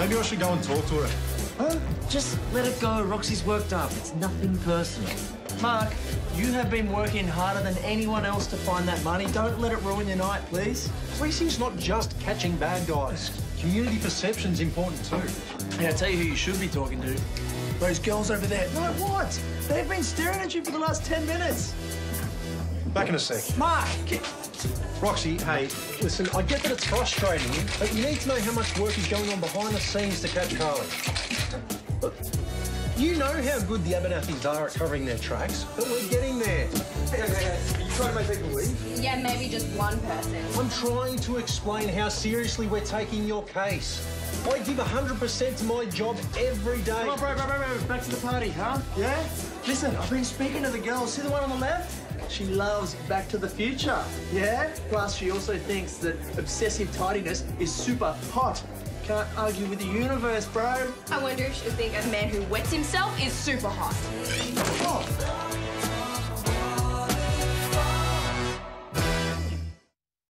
Maybe I should go and talk to her. Huh? Just let it go. Roxy's worked up. It's nothing personal. Mark, you have been working harder than anyone else to find that money. Don't let it ruin your night, please. Policing's not just catching bad guys. Community perception's important too. Hey, I'll tell you who you should be talking to. Those girls over there. No, what? They've been staring at you for the last 10 minutes. Back in a sec. Mark! Roxy, hey, listen, I get that it's frustrating, but you need to know how much work is going on behind the scenes to catch Carly. Look, you know how good the Abernethys are at covering their tracks, but we're getting there. Hey, hey, hey, are you trying to make people leave? Yeah, maybe just one person. I'm trying to explain how seriously we're taking your case. I give 100% to my job every day. Come on, bro, bro, bro, bro. Back to the party, huh? Yeah? Listen, I've been speaking to the girl. See the one on the left? She loves Back to the Future. Yeah? Plus, she also thinks that obsessive tidiness is super hot. Can't argue with the universe, bro. I wonder if she'll think a man who wets himself is super hot. Oh,